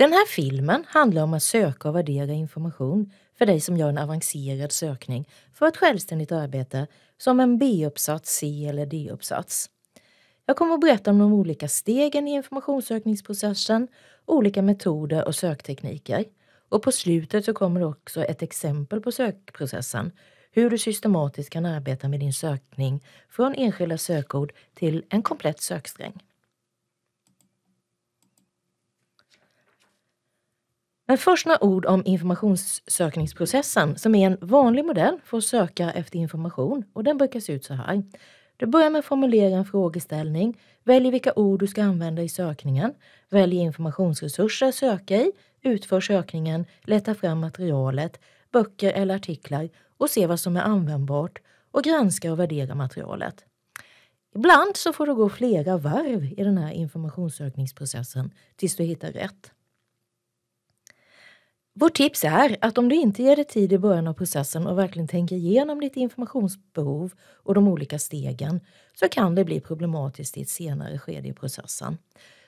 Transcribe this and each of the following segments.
Den här filmen handlar om att söka och värdera information för dig som gör en avancerad sökning för ett självständigt arbete som en B-uppsats, C eller D-uppsats. Jag kommer att berätta om de olika stegen i informationssökningsprocessen, olika metoder och söktekniker. Och på slutet så kommer det också ett exempel på sökprocessen, hur du systematiskt kan arbeta med din sökning från enskilda sökord till en komplett söksträng. Men först några ord om informationssökningsprocessen som är en vanlig modell för att söka efter information och den brukar se ut så här. Du börjar med att formulera en frågeställning, väljer vilka ord du ska använda i sökningen, väljer informationsresurser att söka i, utför sökningen, letar fram materialet, böcker eller artiklar och ser vad som är användbart och granskar och värderar materialet. Ibland så får du gå flera varv i den här informationssökningsprocessen tills du hittar rätt. Vårt tips är att om du inte ger dig tid i början av processen och verkligen tänker igenom ditt informationsbehov och de olika stegen så kan det bli problematiskt i ett senare skede i processen.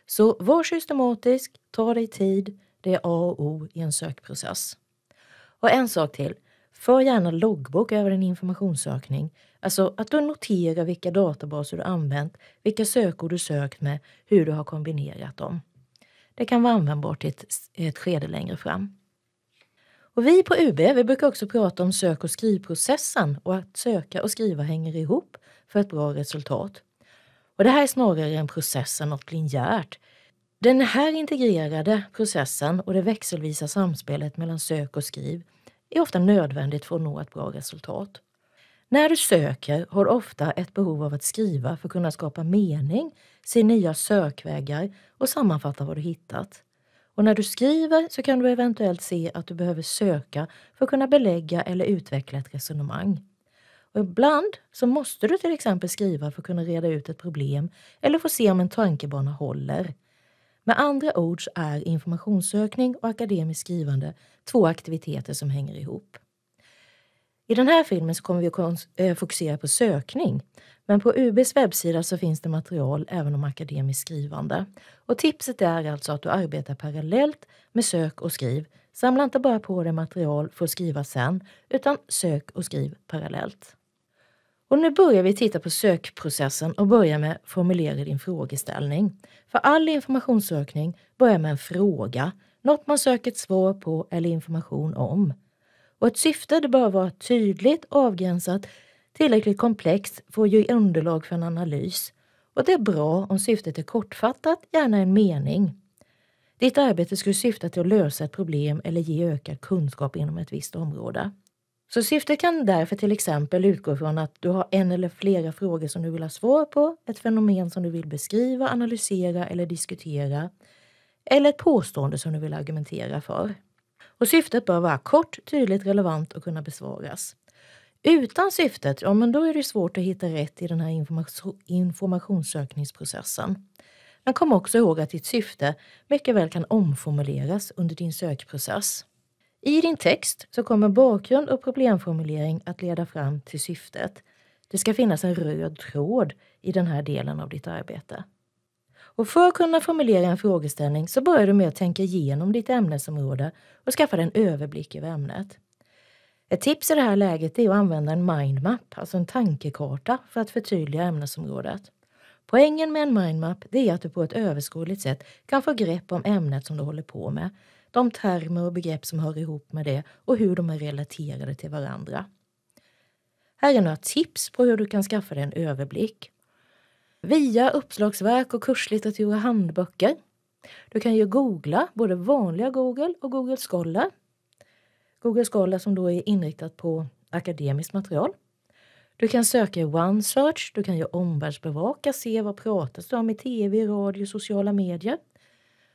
Så var systematisk, ta dig tid, det är A och O i en sökprocess. Och en sak till, för gärna loggbok över din informationssökning, alltså att du noterar vilka databaser du använt, vilka sökord du sökt med, hur du har kombinerat dem. Det kan vara användbart i ett, ett skede längre fram. Och vi på UB vi brukar också prata om sök och skrivprocessen och att söka och skriva hänger ihop för ett bra resultat. Och det här är snarare en process än något linjärt. Den här integrerade processen och det växelvisa samspelet mellan sök och skriv är ofta nödvändigt för att nå ett bra resultat. När du söker har du ofta ett behov av att skriva för att kunna skapa mening, se nya sökvägar och sammanfatta vad du hittat. Och när du skriver så kan du eventuellt se att du behöver söka för att kunna belägga eller utveckla ett resonemang. Och ibland så måste du till exempel skriva för att kunna reda ut ett problem eller få se om en tankebana håller. Med andra ord så är informationssökning och akademiskt skrivande två aktiviteter som hänger ihop. I den här filmen så kommer vi att eh, fokusera på sökning. Men på UBs webbsida så finns det material även om akademiskt skrivande. Och tipset är alltså att du arbetar parallellt med sök och skriv. Samla inte bara på dig material för att skriva sen, utan sök och skriv parallellt. Och nu börjar vi titta på sökprocessen och börjar med formulera din frågeställning. För all informationssökning börjar med en fråga, något man söker ett svar på eller information om. Och ett syfte det bör vara tydligt, avgränsat, tillräckligt komplext för att ge underlag för en analys. Och det är bra om syftet är kortfattat, gärna en mening. Ditt arbete skulle syfta till att lösa ett problem eller ge ökad kunskap inom ett visst område. Så syftet kan därför till exempel utgå från att du har en eller flera frågor som du vill ha svar på, ett fenomen som du vill beskriva, analysera eller diskutera, eller ett påstående som du vill argumentera för. Och syftet bör vara kort, tydligt, relevant och kunna besvaras. Utan syftet, ja men då är det svårt att hitta rätt i den här information, informationssökningsprocessen. Men kom också ihåg att ditt syfte mycket väl kan omformuleras under din sökprocess. I din text så kommer bakgrund och problemformulering att leda fram till syftet. Det ska finnas en röd tråd i den här delen av ditt arbete. Och för att kunna formulera en frågeställning så börjar du med att tänka igenom ditt ämnesområde och skaffa dig en överblick över ämnet. Ett tips i det här läget är att använda en mindmap, alltså en tankekarta, för att förtydliga ämnesområdet. Poängen med en mindmap är att du på ett överskådligt sätt kan få grepp om ämnet som du håller på med, de termer och begrepp som hör ihop med det och hur de är relaterade till varandra. Här är några tips på hur du kan skaffa dig en överblick. Via uppslagsverk och kurslitteratur och handböcker. Du kan ju googla, både vanliga Google och Google Scholar. Google Scholar som då är inriktat på akademiskt material. Du kan söka i OneSearch, du kan ju omvärldsbevaka, se vad pratas det om i tv, radio, sociala medier.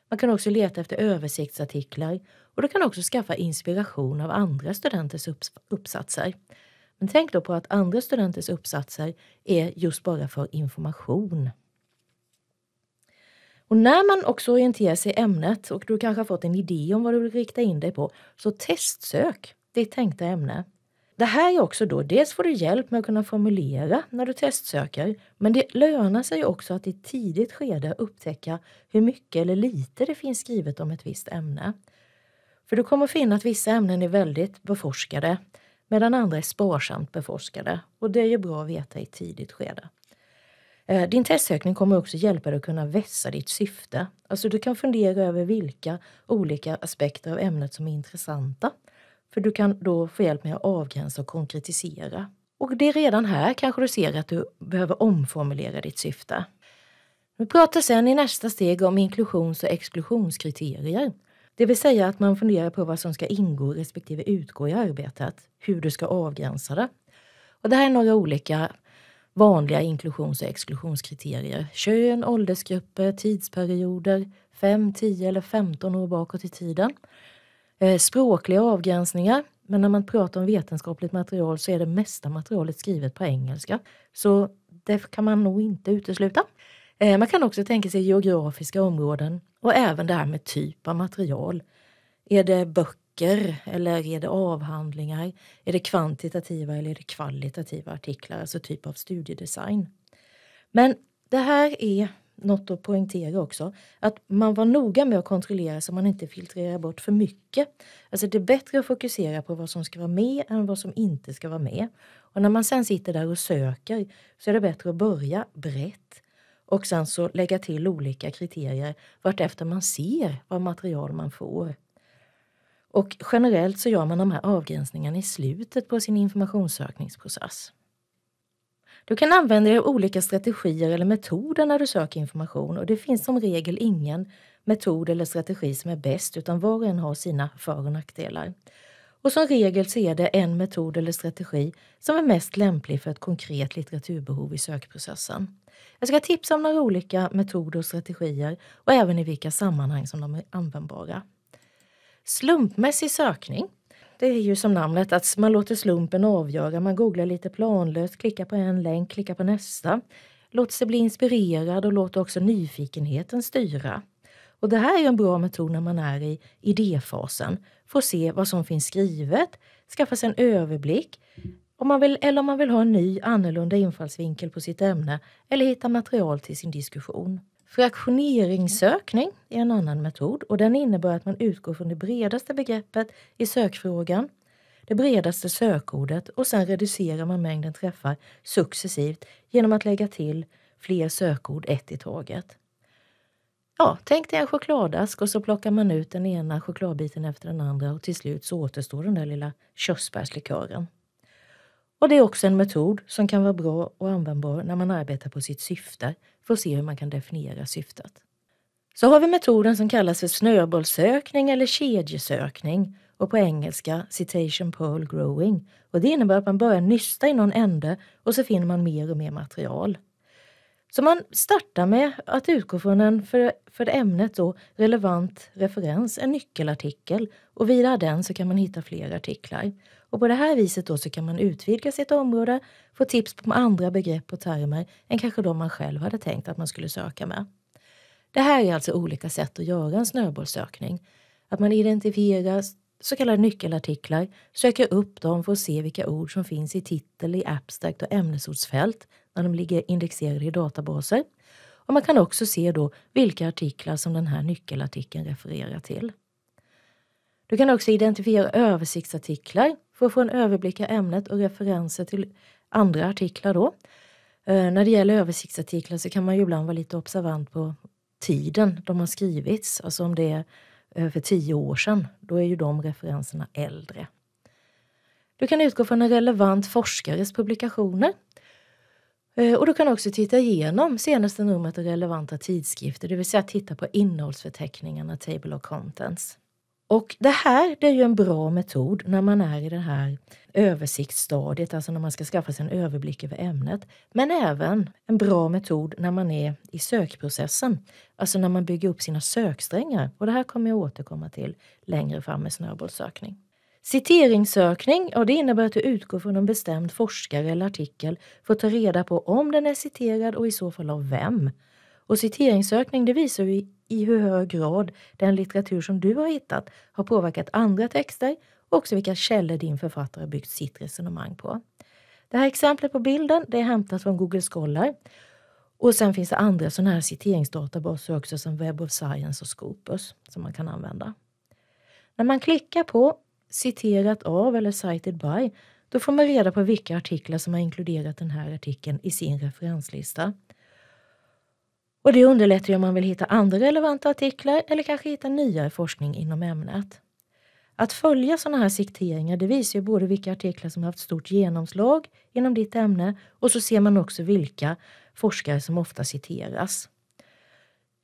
Man kan också leta efter översiktsartiklar och du kan också skaffa inspiration av andra studenters uppsatser. Men tänk då på att andra studenters uppsatser är just bara för information. Och när man också orienterar sig i ämnet och du kanske har fått en idé om vad du vill rikta in dig på, så testsök ditt tänkta ämne. det här är också då, dels får du hjälp med att kunna formulera när du testsöker, men det lönar sig också att i ett tidigt skede upptäcka hur mycket eller lite det finns skrivet om ett visst ämne. För du kommer finna att vissa ämnen är väldigt beforskade medan andra är sparsamt beforskade och det är ju bra att veta i ett tidigt skede. Eh, din testsökning kommer också hjälpa dig att kunna vässa ditt syfte. Alltså du kan fundera över vilka olika aspekter av ämnet som är intressanta. För du kan då få hjälp med att avgränsa och konkretisera. Och det är redan här kanske du ser att du behöver omformulera ditt syfte. Vi pratar sen i nästa steg om inklusions och exklusionskriterier. Det vill säga att man funderar på vad som ska ingå respektive utgå i arbetet, hur du ska avgränsa det. Och det här är några olika vanliga inklusions och exklusionskriterier. Kön, åldersgrupper, tidsperioder, 5, 10 eller 15 år bakåt i tiden. Eh, språkliga avgränsningar, men när man pratar om vetenskapligt material så är det mesta materialet skrivet på engelska. Så det kan man nog inte utesluta. Eh, man kan också tänka sig geografiska områden och även det här med typ av material. Är det böcker eller är det avhandlingar? Är det kvantitativa eller är det kvalitativa artiklar, alltså typ av studiedesign? Men det här är något att poängtera också, att man var noga med att kontrollera så man inte filtrerar bort för mycket. Alltså det är bättre att fokusera på vad som ska vara med än vad som inte ska vara med. Och när man sen sitter där och söker så är det bättre att börja brett och sen så lägga till olika kriterier vartefter man ser vad material man får. Och generellt så gör man de här avgränsningarna i slutet på sin informationssökningsprocess. Du kan använda dig av olika strategier eller metoder när du söker information och det finns som regel ingen metod eller strategi som är bäst utan var och en har sina för och nackdelar. Och som regel så är det en metod eller strategi som är mest lämplig för ett konkret litteraturbehov i sökprocessen. Jag ska tipsa om några olika metoder och strategier och även i vilka sammanhang som de är användbara. Slumpmässig sökning det är ju som namnet att man låter slumpen avgöra. Man googlar lite planlöst, klickar på en länk, klickar på nästa. Låter sig bli inspirerad och låter också nyfikenheten styra. Och det här är en bra metod när man är i idéfasen. Få se vad som finns skrivet, skaffa sig en överblick om man vill, eller om man vill ha en ny annorlunda infallsvinkel på sitt ämne eller hitta material till sin diskussion. Fraktioneringssökning är en annan metod och den innebär att man utgår från det bredaste begreppet i sökfrågan, det bredaste sökordet och sen reducerar man mängden träffar successivt genom att lägga till fler sökord ett i taget. Ja, tänk dig en chokladask och så plockar man ut den ena chokladbiten efter den andra och till slut så återstår den där lilla körsbärslikören. Och det är också en metod som kan vara bra och användbar när man arbetar på sitt syfte för att se hur man kan definiera syftet. Så har vi metoden som kallas för snöbollsökning eller kedjesökning och på engelska citation pearl growing. Och det innebär att man börjar nysta i någon ände och så finner man mer och mer material. Så man startar med att utgå från en för, för ämnet då relevant referens, en nyckelartikel och via den så kan man hitta fler artiklar. Och på det här viset då så kan man utvidga sitt område, få tips på andra begrepp och termer än kanske de man själv hade tänkt att man skulle söka med. Det här är alltså olika sätt att göra en snöbollssökning. Att man identifierar så kallade nyckelartiklar, söker upp dem för att se vilka ord som finns i titel, i abstract och ämnesordsfält när de ligger indexerade i databaser. Och man kan också se då vilka artiklar som den här nyckelartikeln refererar till. Du kan också identifiera översiktsartiklar för att få en överblick av ämnet och referenser till andra artiklar. Då. Eh, när det gäller översiktsartiklar så kan man ju ibland vara lite observant på tiden de har skrivits. Alltså om det är för tio år sedan, då är ju de referenserna äldre. Du kan utgå från en relevant forskares publikationer. Eh, och du kan också titta igenom senaste numret av relevanta tidskrifter, det vill säga titta på innehållsförteckningarna, Table of Contents. Och det här det är ju en bra metod när man är i det här översiktsstadiet, alltså när man ska skaffa sig en överblick över ämnet. Men även en bra metod när man är i sökprocessen, alltså när man bygger upp sina söksträngar. Och det här kommer jag återkomma till längre fram med snöbollssökning. Citeringssökning, ja, det innebär att du utgår från en bestämd forskare eller artikel för att ta reda på om den är citerad och i så fall av vem. Och citeringssökning det visar ju i hur hög grad den litteratur som du har hittat har påverkat andra texter och också vilka källor din författare har byggt sitt resonemang på. Det här exemplet på bilden det är hämtat från Google Scholar. Och sen finns det andra sådana här citeringsdatabaser också som Web of Science och Scopus som man kan använda. När man klickar på citerat av eller cited by då får man reda på vilka artiklar som har inkluderat den här artikeln i sin referenslista. Och det underlättar ju om man vill hitta andra relevanta artiklar eller kanske hitta nyare forskning inom ämnet. Att följa sådana här citeringar det visar ju både vilka artiklar som har haft stort genomslag inom ditt ämne och så ser man också vilka forskare som ofta citeras.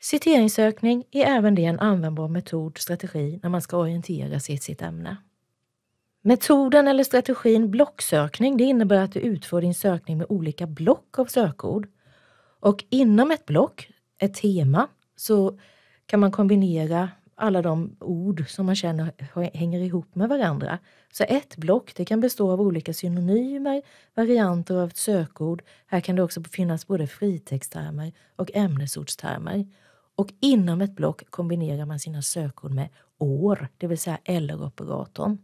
Citeringssökning är även det en användbar metod, strategi, när man ska orientera sig i sitt ämne. Metoden eller strategin blocksökning det innebär att du utför din sökning med olika block av sökord. Och inom ett block, ett tema, så kan man kombinera alla de ord som man känner hänger ihop med varandra. Så ett block det kan bestå av olika synonymer, varianter av ett sökord. Här kan det också finnas både fritexttermer och ämnesordstermer. Och inom ett block kombinerar man sina sökord med år, det vill säga eller-operatorn.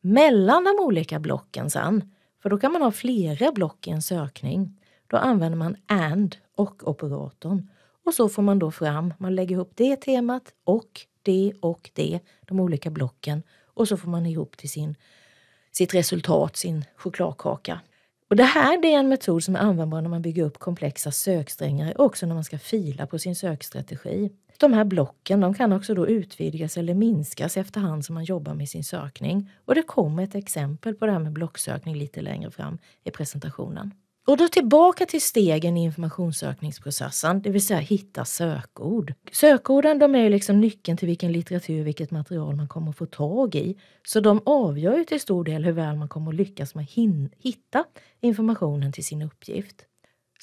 Mellan de olika blocken sen, för då kan man ha flera block i en sökning, då använder man AND och operatorn. Och så får man då fram, man lägger ihop det temat och det och det, de olika blocken och så får man ihop till sin, sitt resultat, sin chokladkaka. Och det här det är en metod som är användbar när man bygger upp komplexa söksträngar och också när man ska fila på sin sökstrategi. De här blocken de kan också då utvidgas eller minskas efterhand som man jobbar med sin sökning. Och det kommer ett exempel på det här med blocksökning lite längre fram i presentationen. Och då tillbaka till stegen i informationssökningsprocessen, det vill säga hitta sökord. Sökorden de är liksom nyckeln till vilken litteratur, vilket material man kommer att få tag i. Så de avgör ju till stor del hur väl man kommer att lyckas med att hitta informationen till sin uppgift.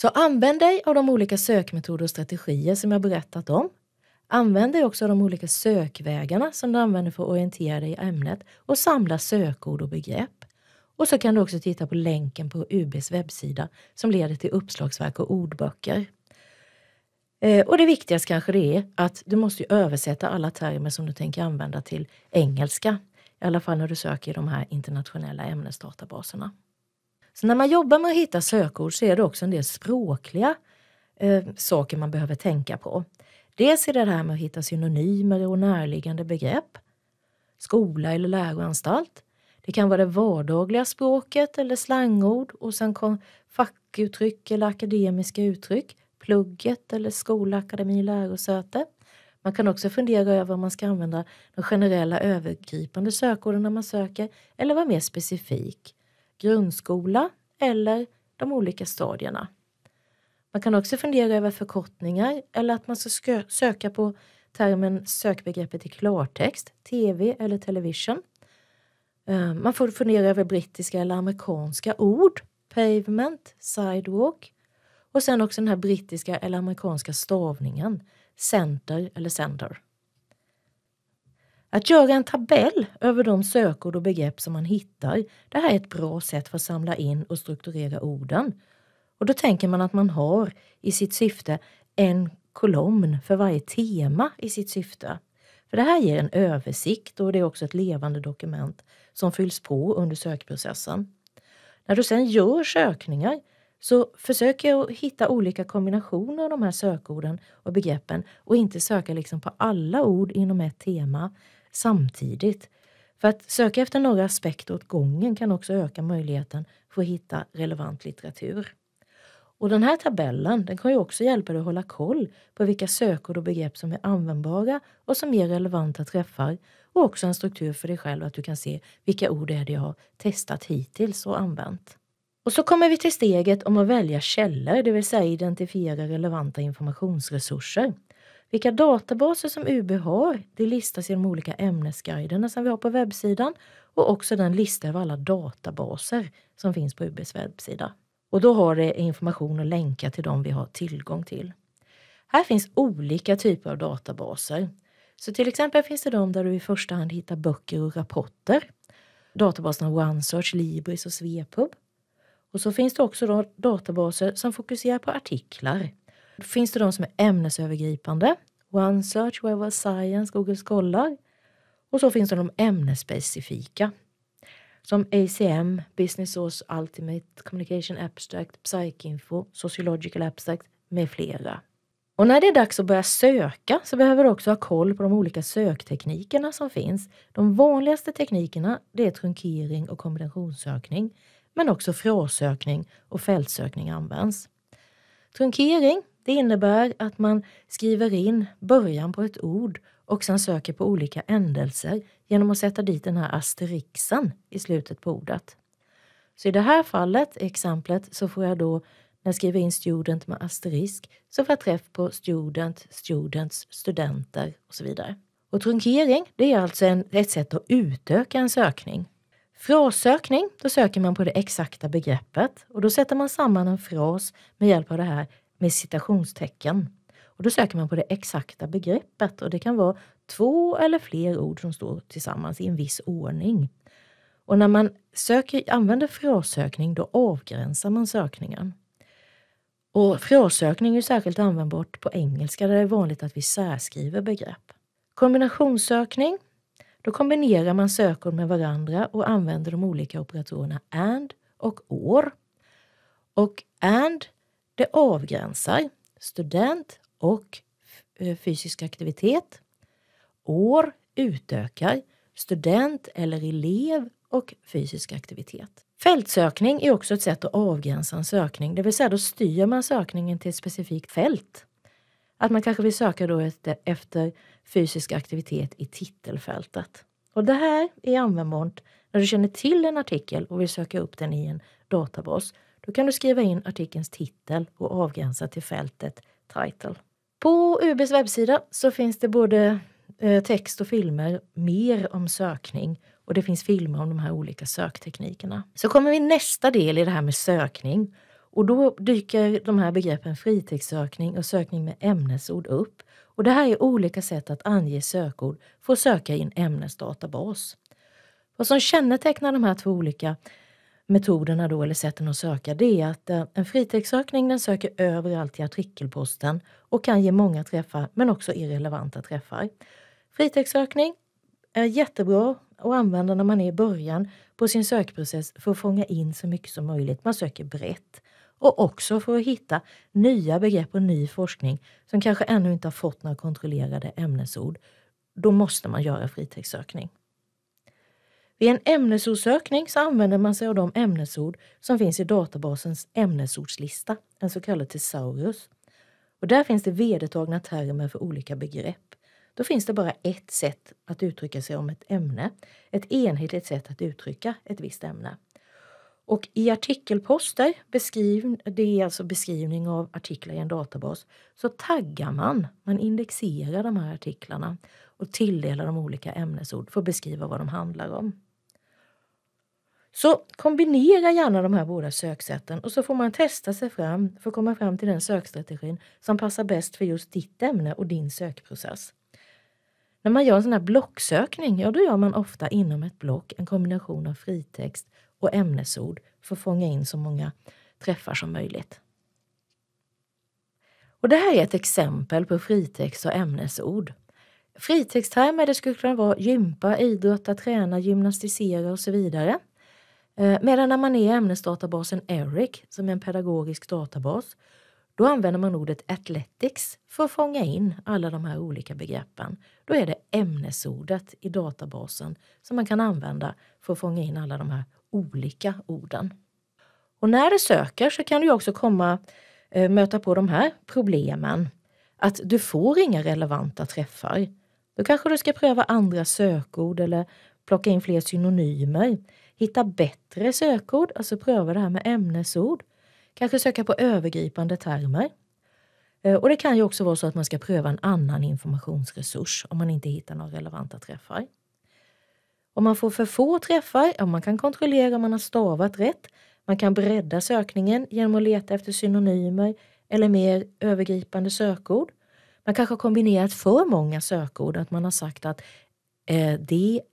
Så använd dig av de olika sökmetoder och strategier som jag berättat om. Använd dig också av de olika sökvägarna som du använder för att orientera dig i ämnet och samla sökord och begrepp. Och så kan du också titta på länken på UBs webbsida som leder till uppslagsverk och ordböcker. Eh, och det viktigaste kanske det är att du måste översätta alla termer som du tänker använda till engelska. I alla fall när du söker i de här internationella ämnesdatabaserna. Så när man jobbar med att hitta sökord så är det också en del språkliga eh, saker man behöver tänka på. Dels är det det här med att hitta synonymer och närliggande begrepp. Skola eller läroanstalt. Det kan vara det vardagliga språket eller slangord och sen kom fackuttryck eller akademiska uttryck, plugget eller skola, akademi, lärosäte. Man kan också fundera över om man ska använda de generella övergripande sökorden när man söker eller vara mer specifik. Grundskola eller de olika stadierna. Man kan också fundera över förkortningar eller att man ska söka på termen sökbegreppet i klartext, tv eller television. Eh, man får fundera över brittiska eller amerikanska ord. Pavement, sidewalk. Och sen också den här brittiska eller amerikanska stavningen. Center eller center. Att göra en tabell över de sökord och begrepp som man hittar, det här är ett bra sätt för att samla in och strukturera orden. Och då tänker man att man har i sitt syfte en kolumn för varje tema i sitt syfte. För det här ger en översikt och det är också ett levande dokument som fylls på under sökprocessen. När du sen gör sökningar så försök att hitta olika kombinationer av de här sökorden och begreppen och inte söka liksom på alla ord inom ett tema samtidigt. För att söka efter några aspekter åt gången kan också öka möjligheten för att hitta relevant litteratur. Och den här tabellen den kan ju också hjälpa dig att hålla koll på vilka sökord och begrepp som är användbara och som ger relevanta träffar och också en struktur för dig själv att du kan se vilka ord det är jag har testat hittills och använt. Och så kommer vi till steget om att välja källor, det vill säga identifiera relevanta informationsresurser. Vilka databaser som UB har, det listas i de olika ämnesguiderna som vi har på webbsidan och också den lista av alla databaser som finns på UBs webbsida. Och då har det information och länkar till dem vi har tillgång till. Här finns olika typer av databaser. Så till exempel finns det de där du i första hand hittar böcker och rapporter. Databaserna OneSearch, Libris och Svepub. Och så finns det också databaser som fokuserar på artiklar. Då finns det de som är ämnesövergripande. OneSearch, Web of Science, Google Scholar. Och så finns det de ämnesspecifika som ACM, Business Source Ultimate Communication Abstract, Psykinfo, Sociological Abstract med flera. Och när det är dags att börja söka så behöver du också ha koll på de olika sökteknikerna som finns. De vanligaste teknikerna det är trunkering och kombinationssökning, men också frassökning och fältsökning används. Trunkering det innebär att man skriver in början på ett ord och sen söker på olika ändelser genom att sätta dit den här asterixen i slutet på ordet. Så i det här fallet, exemplet, så får jag då när jag skriver in student med asterisk så får jag träff på student, students, studenter och så vidare. Och trunkering, det är alltså en, ett sätt att utöka en sökning. Frassökning, då söker man på det exakta begreppet och då sätter man samman en fras med hjälp av det här med citationstecken. Och då söker man på det exakta begreppet och det kan vara två eller fler ord som står tillsammans i en viss ordning. Och när man söker, använder frassökning då avgränsar man sökningen. Och frassökning är särskilt användbart på engelska där det är vanligt att vi särskriver begrepp. Kombinationssökning, då kombinerar man sökord med varandra och använder de olika operatorerna AND och OR. Och AND, det avgränsar student och eh, fysisk aktivitet. År utökar student eller elev och fysisk aktivitet. Fältsökning är också ett sätt att avgränsa en sökning, det vill säga då styr man sökningen till ett specifikt fält. Att man kanske vill söka då efter fysisk aktivitet i titelfältet. Och det här är användbart när du känner till en artikel och vill söka upp den i en databas. Då kan du skriva in artikelns titel och avgränsa till fältet title. På UBs webbsida så finns det både eh, text och filmer mer om sökning och det finns filmer om de här olika sökteknikerna. Så kommer vi nästa del i det här med sökning och då dyker de här begreppen fritextsökning och sökning med ämnesord upp. Och det här är olika sätt att ange sökord för att söka i en ämnesdatabas. Vad som kännetecknar de här två olika metoderna då, eller sätten att söka, det är att eh, en fritextsökning den söker överallt i artikelposten och kan ge många träffar men också irrelevanta träffar. Fritextsökning är jättebra att använda när man är i början på sin sökprocess för att fånga in så mycket som möjligt. Man söker brett och också för att hitta nya begrepp och ny forskning som kanske ännu inte har fått några kontrollerade ämnesord. Då måste man göra fritextsökning. Vid en ämnesordssökning så använder man sig av de ämnesord som finns i databasens ämnesordslista, en så kallad thesaurus. Och där finns det vedertagna termer för olika begrepp. Då finns det bara ett sätt att uttrycka sig om ett ämne, ett enhetligt sätt att uttrycka ett visst ämne. Och i artikelposter, beskriv, det är alltså beskrivning av artiklar i en databas, så taggar man, man indexerar de här artiklarna och tilldelar dem olika ämnesord för att beskriva vad de handlar om. Så kombinera gärna de här båda söksätten och så får man testa sig fram för att komma fram till den sökstrategin som passar bäst för just ditt ämne och din sökprocess. När man gör en sån här blocksökning, ja då gör man ofta inom ett block en kombination av fritext och ämnesord för att fånga in så många träffar som möjligt. Och Det här är ett exempel på fritext och ämnesord. Fritexttermer det skulle kunna vara gympa, idrotta, träna, gymnastisera och så vidare. Eh, medan när man är i ämnesdatabasen ERIC, som är en pedagogisk databas, då använder man ordet athletics för att fånga in alla de här olika begreppen. Då är det ämnesordet i databasen som man kan använda för att fånga in alla de här olika orden. Och när du söker så kan du också komma eh, möta på de här problemen. Att du får inga relevanta träffar. Då kanske du ska pröva andra sökord eller plocka in fler synonymer hitta bättre sökord, alltså pröva det här med ämnesord. Kanske söka på övergripande termer. Eh, och det kan ju också vara så att man ska pröva en annan informationsresurs om man inte hittar några relevanta träffar. Om man får för få träffar, ja, man kan kontrollera om man har stavat rätt. Man kan bredda sökningen genom att leta efter synonymer eller mer övergripande sökord. Man kanske har kombinerat för många sökord, att man har sagt att eh,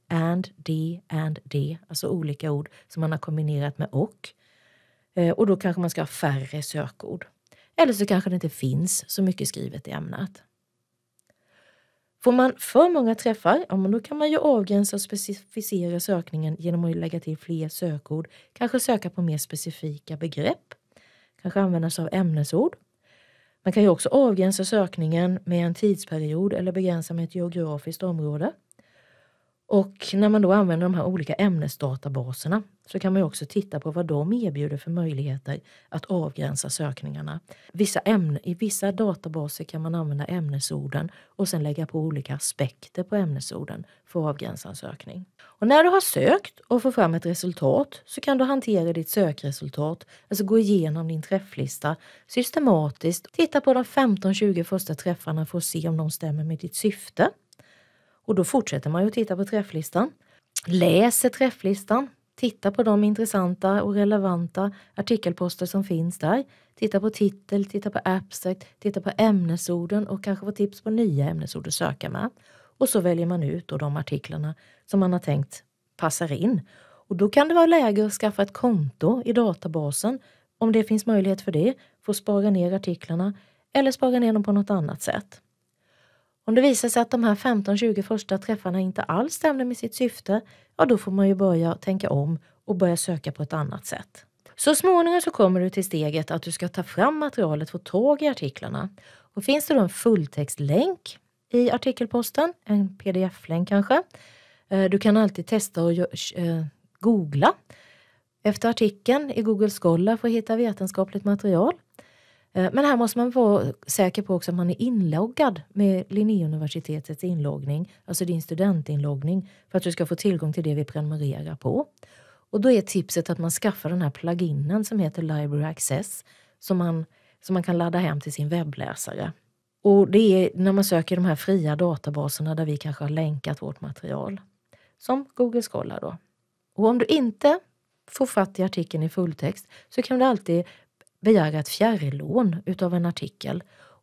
and, d, and, d, alltså olika ord som man har kombinerat med och. Eh, och då kanske man ska ha färre sökord. Eller så kanske det inte finns så mycket skrivet i ämnet. Får man för många träffar, ja, men då kan man ju avgränsa och specificera sökningen genom att lägga till fler sökord. Kanske söka på mer specifika begrepp. Kanske använda sig av ämnesord. Man kan ju också avgränsa sökningen med en tidsperiod eller begränsa med ett geografiskt område. Och när man då använder de här olika ämnesdatabaserna så kan man också titta på vad de erbjuder för möjligheter att avgränsa sökningarna. Vissa ämne, I vissa databaser kan man använda ämnesorden och sen lägga på olika aspekter på ämnesorden för att avgränsa en sökning. Och när du har sökt och får fram ett resultat så kan du hantera ditt sökresultat, alltså gå igenom din träfflista systematiskt, titta på de 15-20 första träffarna för att se om de stämmer med ditt syfte och då fortsätter man ju att titta på träfflistan. Läser träfflistan, titta på de intressanta och relevanta artikelposter som finns där. Titta på titel, titta på abstract, titta på ämnesorden och kanske få tips på nya ämnesord att söka med. Och så väljer man ut då de artiklarna som man har tänkt passar in. Och då kan det vara läge att skaffa ett konto i databasen om det finns möjlighet för det, få spara ner artiklarna eller spara ner dem på något annat sätt. Om det visar sig att de här 15-20 första träffarna inte alls stämde med sitt syfte, ja då får man ju börja tänka om och börja söka på ett annat sätt. Så småningom så kommer du till steget att du ska ta fram materialet, få tag i artiklarna. Och finns det då en fulltextlänk i artikelposten, en pdf-länk kanske, eh, du kan alltid testa att eh, googla efter artikeln i Google Scholar för att hitta vetenskapligt material. Eh, men här måste man vara säker på också att man är inloggad med Linnéuniversitetets inloggning, alltså din studentinloggning, för att du ska få tillgång till det vi prenumererar på. Och då är tipset att man skaffar den här pluginen som heter Library Access som man, som man kan ladda hem till sin webbläsare. Och det är när man söker de här fria databaserna där vi kanske har länkat vårt material. Som Google Scholar då. Och om du inte får fatt i artikeln i fulltext så kan du alltid begära ett fjärrlån utav en artikel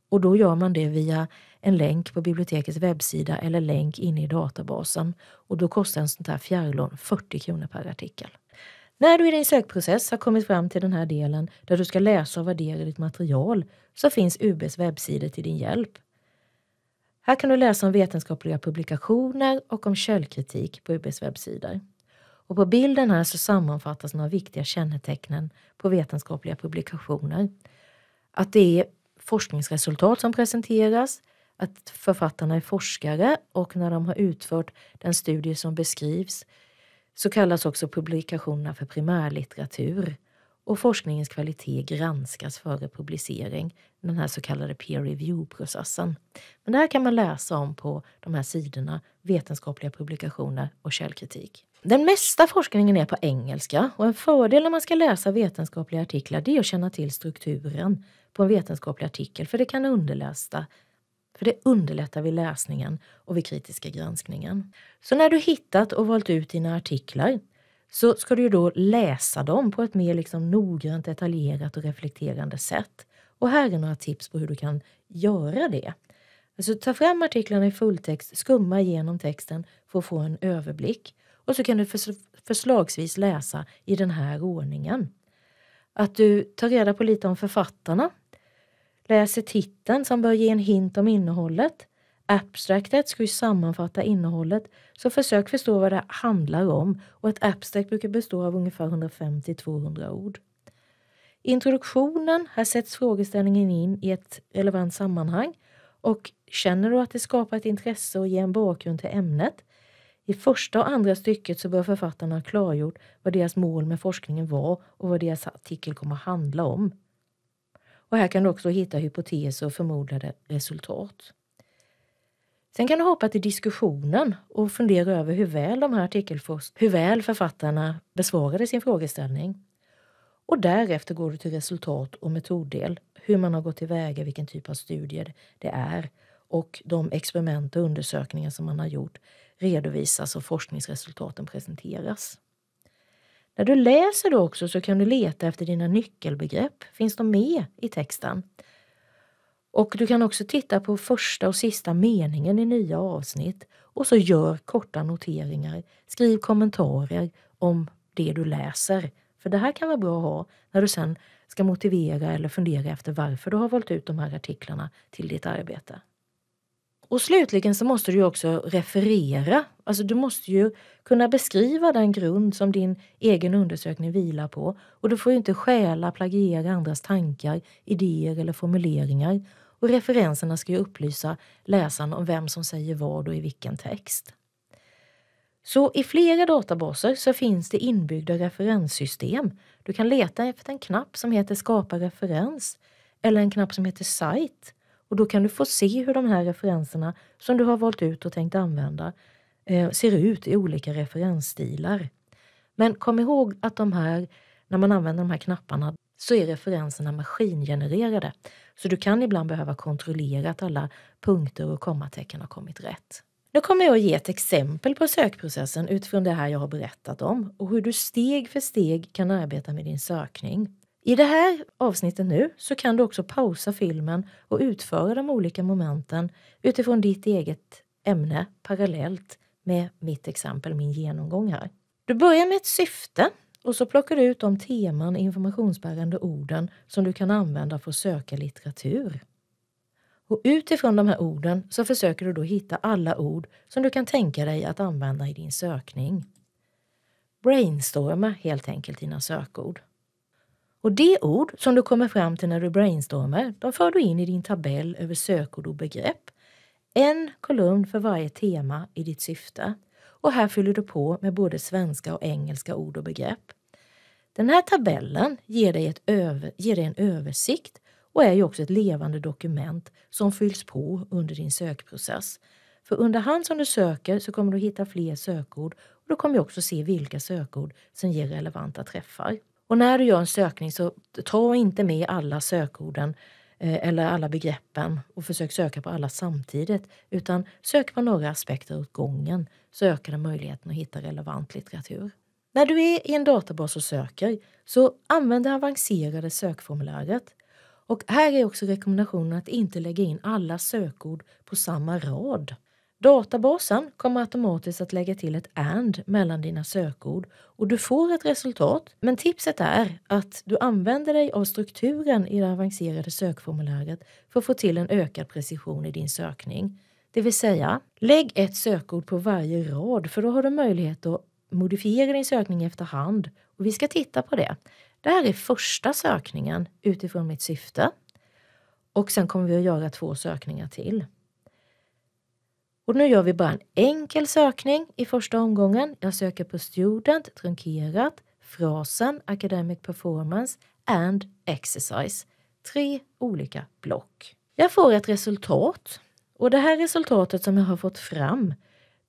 och då gör man det via en länk på bibliotekets webbsida eller länk inne i databasen och då kostar en sånt här fjärrlån 40 kronor per artikel. När du i din sökprocess har kommit fram till den här delen där du ska läsa och värdera ditt material så finns UBs webbsidor till din hjälp. Här kan du läsa om vetenskapliga publikationer och om källkritik på UBs webbsidor. Och på bilden här så sammanfattas några viktiga kännetecken på vetenskapliga publikationer. Att det är forskningsresultat som presenteras, att författarna är forskare och när de har utfört den studie som beskrivs så kallas också publikationerna för primärlitteratur och forskningens kvalitet granskas före publicering, den här så kallade peer review-processen. Men det här kan man läsa om på de här sidorna, vetenskapliga publikationer och källkritik. Den mesta forskningen är på engelska och en fördel när man ska läsa vetenskapliga artiklar det är att känna till strukturen på en vetenskaplig artikel för det kan underlätta för det underlättar vid läsningen och vid kritiska granskningen. Så när du hittat och valt ut dina artiklar så ska du då läsa dem på ett mer liksom noggrant, detaljerat och reflekterande sätt. Och här är några tips på hur du kan göra det. Alltså ta fram artiklarna i fulltext, skumma igenom texten för att få en överblick. Och så kan du förslagsvis läsa i den här ordningen. Att du tar reda på lite om författarna, läser titeln som bör ge en hint om innehållet. Abstractet ska ju sammanfatta innehållet, så försök förstå vad det handlar om och ett abstract brukar bestå av ungefär 150-200 ord. Introduktionen, här sätts frågeställningen in i ett relevant sammanhang och känner du att det skapar ett intresse och ger en bakgrund till ämnet i första och andra stycket så bör författarna ha klargjort vad deras mål med forskningen var och vad deras artikel kommer att handla om. Och här kan du också hitta hypoteser och förmodade resultat. Sen kan du hoppa till diskussionen och fundera över hur väl de här hur väl författarna besvarade sin frågeställning. Och därefter går du till resultat och metoddel, hur man har gått tillväga, vilken typ av studier det är och de experiment och undersökningar som man har gjort redovisas och forskningsresultaten presenteras. När du läser då också så kan du leta efter dina nyckelbegrepp. Finns de med i texten? Och du kan också titta på första och sista meningen i nya avsnitt och så gör korta noteringar. Skriv kommentarer om det du läser. För det här kan vara bra att ha när du sen ska motivera eller fundera efter varför du har valt ut de här artiklarna till ditt arbete. Och slutligen så måste du också referera. Alltså du måste ju kunna beskriva den grund som din egen undersökning vilar på. Och du får ju inte stjäla, plagiera andras tankar, idéer eller formuleringar. Och referenserna ska ju upplysa läsaren om vem som säger vad och i vilken text. Så i flera databaser så finns det inbyggda referenssystem. Du kan leta efter en knapp som heter Skapa referens eller en knapp som heter Site och då kan du få se hur de här referenserna som du har valt ut och tänkt använda eh, ser ut i olika referensstilar. Men kom ihåg att de här, när man använder de här knapparna så är referenserna maskingenererade. Så du kan ibland behöva kontrollera att alla punkter och kommatecken har kommit rätt. Nu kommer jag att ge ett exempel på sökprocessen utifrån det här jag har berättat om och hur du steg för steg kan arbeta med din sökning. I det här avsnittet nu så kan du också pausa filmen och utföra de olika momenten utifrån ditt eget ämne parallellt med mitt exempel, min genomgång här. Du börjar med ett syfte och så plockar du ut de teman, informationsbärande orden som du kan använda för att söka litteratur. Och utifrån de här orden så försöker du då hitta alla ord som du kan tänka dig att använda i din sökning. Brainstorma helt enkelt dina sökord. Och de ord som du kommer fram till när du brainstormar, de för du in i din tabell över sökord och begrepp. En kolumn för varje tema i ditt syfte. Och här fyller du på med både svenska och engelska ord och begrepp. Den här tabellen ger dig, ett över, ger dig en översikt och är ju också ett levande dokument som fylls på under din sökprocess. För under hand som du söker så kommer du hitta fler sökord och du kommer också se vilka sökord som ger relevanta träffar. Och när du gör en sökning så ta inte med alla sökorden eh, eller alla begreppen och försök söka på alla samtidigt utan sök på några aspekter åt gången så ökar det möjligheten att hitta relevant litteratur. När du är i en databas och söker så använd det avancerade sökformuläret. Och här är också rekommendationen att inte lägga in alla sökord på samma rad. Databasen kommer automatiskt att lägga till ett AND mellan dina sökord och du får ett resultat. Men tipset är att du använder dig av strukturen i det avancerade sökformuläret för att få till en ökad precision i din sökning. Det vill säga, lägg ett sökord på varje rad för då har du möjlighet att modifiera din sökning efterhand. Och vi ska titta på det. Det här är första sökningen utifrån mitt syfte. Och sen kommer vi att göra två sökningar till. Och nu gör vi bara en enkel sökning i första omgången. Jag söker på Student, trunkerat, frasen Academic Performance and Exercise. Tre olika block. Jag får ett resultat och det här resultatet som jag har fått fram,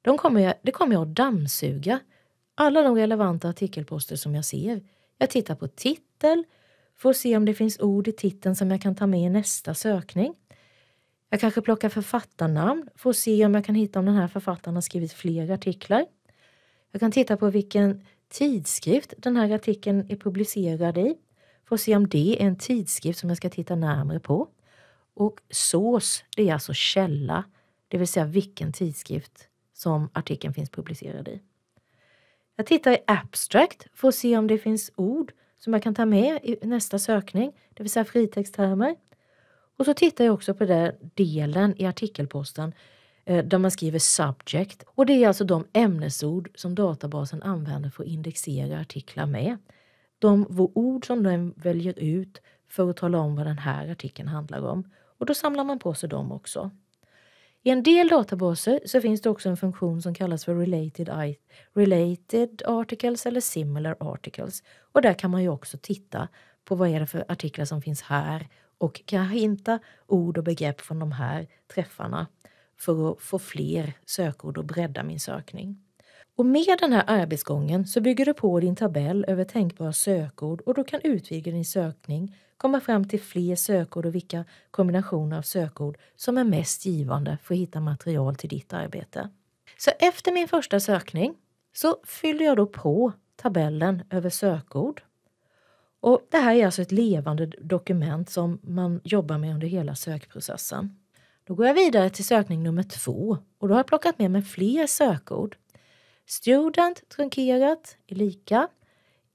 de kommer jag, det kommer jag att dammsuga. Alla de relevanta artikelposter som jag ser. Jag tittar på titel, får se om det finns ord i titeln som jag kan ta med i nästa sökning. Jag kanske plockar författarnamn för att se om jag kan hitta om den här författaren har skrivit fler artiklar. Jag kan titta på vilken tidskrift den här artikeln är publicerad i för att se om det är en tidskrift som jag ska titta närmare på. Och SÅS, det är alltså källa, det vill säga vilken tidskrift som artikeln finns publicerad i. Jag tittar i abstract för att se om det finns ord som jag kan ta med i nästa sökning, det vill säga fritexttermer. Och så tittar jag också på den delen i artikelposten eh, där man skriver subject och det är alltså de ämnesord som databasen använder för att indexera artiklar med. De ord som den väljer ut för att tala om vad den här artikeln handlar om och då samlar man på sig dem också. I en del databaser så finns det också en funktion som kallas för related, related articles eller similar articles och där kan man ju också titta på vad är det för artiklar som finns här och kan hinta ord och begrepp från de här träffarna för att få fler sökord och bredda min sökning. Och med den här arbetsgången så bygger du på din tabell över tänkbara sökord och du kan utvidga din sökning, komma fram till fler sökord och vilka kombinationer av sökord som är mest givande för att hitta material till ditt arbete. Så efter min första sökning så fyller jag då på tabellen över sökord och det här är alltså ett levande dokument som man jobbar med under hela sökprocessen. Då går jag vidare till sökning nummer två och då har jag plockat med mig fler sökord. Student trunkerat är lika.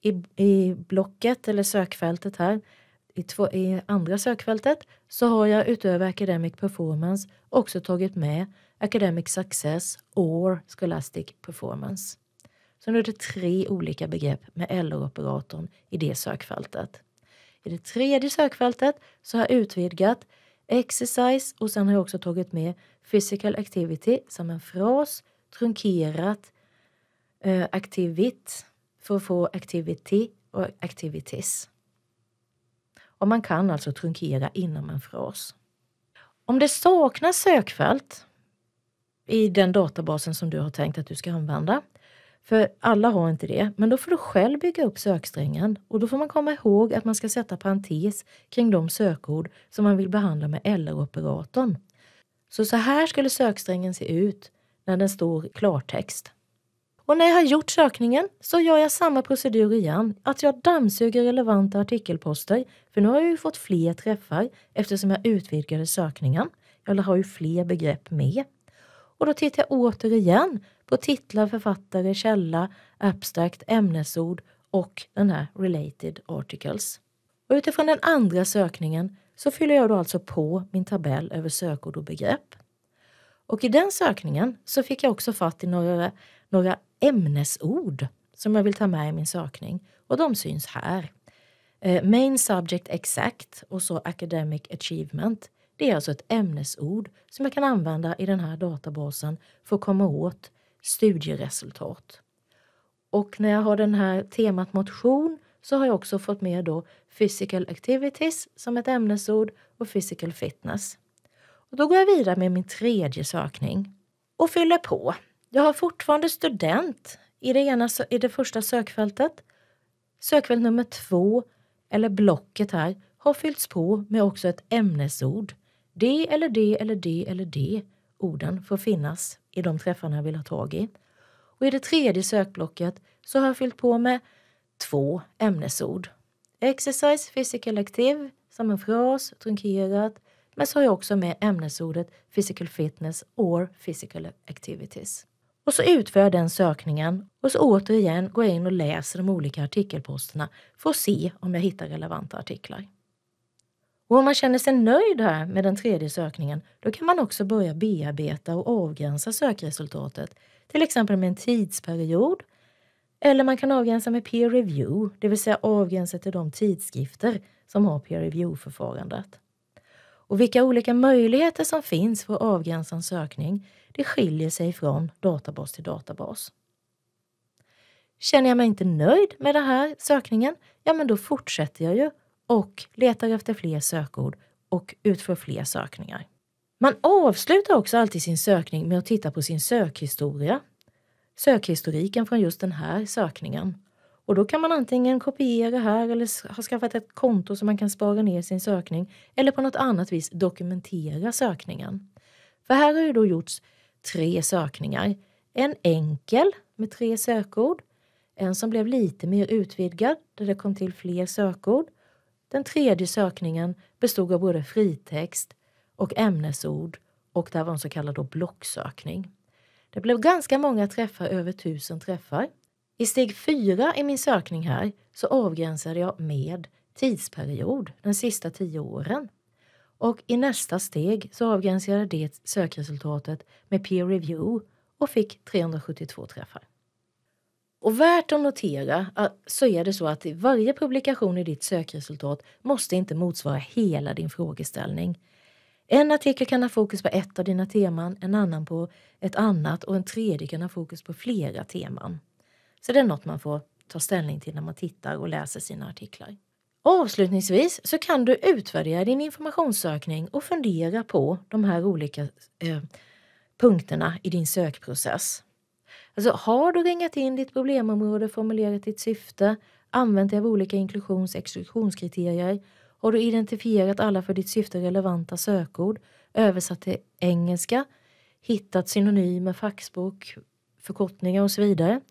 I, I blocket eller sökfältet här i, två, i andra sökfältet så har jag utöver Academic Performance också tagit med Academic Success or Scholastic Performance. Sen är det tre olika begrepp med LR-operatorn i det sökfältet. I det tredje sökfältet så har jag utvidgat exercise och sen har jag också tagit med physical activity som en fras, trunkerat, eh, activit för att få activity och activities. Och man kan alltså trunkera inom en fras. Om det saknas sökfält i den databasen som du har tänkt att du ska använda för alla har inte det, men då får du själv bygga upp söksträngen och då får man komma ihåg att man ska sätta parentes kring de sökord som man vill behandla med LR-operatorn. Så så här skulle söksträngen se ut när den står klartext. Och när jag har gjort sökningen så gör jag samma procedur igen, att jag dammsuger relevanta artikelposter, för nu har jag ju fått fler träffar eftersom jag utvidgade sökningen. Jag har ju fler begrepp med. Och då tittar jag återigen på titlar, författare, källa, abstract, ämnesord och den här related articles. Och utifrån den andra sökningen så fyller jag då alltså på min tabell över sökord och begrepp. Och i den sökningen så fick jag också fatt i några, några ämnesord som jag vill ta med i min sökning och de syns här. Eh, main subject exact och så academic achievement. Det är alltså ett ämnesord som jag kan använda i den här databasen för att komma åt studieresultat. Och när jag har den här temat motion så har jag också fått med då physical activities som ett ämnesord och physical fitness. Och då går jag vidare med min tredje sökning och fyller på. Jag har fortfarande student i det, ena, i det första sökfältet. Sökfält nummer två, eller blocket här, har fyllts på med också ett ämnesord. Det eller det eller det eller det orden får finnas i de träffarna jag vill ha tag i. Och i det tredje sökblocket så har jag fyllt på med två ämnesord. Exercise physical active som en fras, trunkerat, men så har jag också med ämnesordet physical fitness or physical activities. Och så utför jag den sökningen och så återigen går jag in och läser de olika artikelposterna för att se om jag hittar relevanta artiklar. Och om man känner sig nöjd här med den tredje sökningen, då kan man också börja bearbeta och avgränsa sökresultatet, till exempel med en tidsperiod. Eller man kan avgränsa med peer review, det vill säga avgränsa till de tidskrifter som har peer review-förfarandet. Och vilka olika möjligheter som finns för att avgränsa en sökning, det skiljer sig från databas till databas. Känner jag mig inte nöjd med den här sökningen, ja men då fortsätter jag ju och letar efter fler sökord och utför fler sökningar. Man avslutar också alltid sin sökning med att titta på sin sökhistoria. Sökhistoriken från just den här sökningen. Och då kan man antingen kopiera här eller ha skaffat ett konto så man kan spara ner sin sökning eller på något annat vis dokumentera sökningen. För här har ju då gjorts tre sökningar. En enkel med tre sökord, en som blev lite mer utvidgad där det kom till fler sökord den tredje sökningen bestod av både fritext och ämnesord och det var en så kallad blocksökning. Det blev ganska många träffar, över tusen träffar. I steg fyra i min sökning här så avgränsade jag med tidsperiod, de sista tio åren. Och i nästa steg så avgränsade jag det sökresultatet med peer review och fick 372 träffar. Och värt att notera så är det så att varje publikation i ditt sökresultat måste inte motsvara hela din frågeställning. En artikel kan ha fokus på ett av dina teman, en annan på ett annat och en tredje kan ha fokus på flera teman. Så det är något man får ta ställning till när man tittar och läser sina artiklar. Avslutningsvis så kan du utvärdera din informationssökning och fundera på de här olika eh, punkterna i din sökprocess. Alltså, har du ringat in ditt problemområde, formulerat ditt syfte, använt dig av olika inklusions och exklusionskriterier? Har du identifierat alla för ditt syfte relevanta sökord, översatt till engelska, hittat synonymer, fackspråk, förkortningar och så vidare?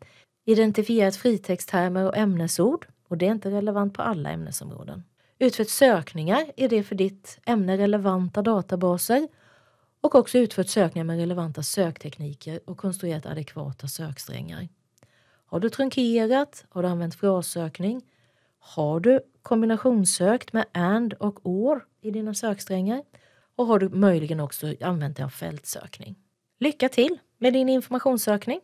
Identifierat fritexttermer och ämnesord, och det är inte relevant på alla ämnesområden. Utfört sökningar Är det för ditt ämne relevanta databaser och också utfört sökningar med relevanta söktekniker och konstruerat adekvata söksträngar. Har du trunkerat? Har du använt frassökning? Har du kombinationssökt med AND och OR i dina söksträngar? Och har du möjligen också använt dig av fältsökning? Lycka till med din informationssökning!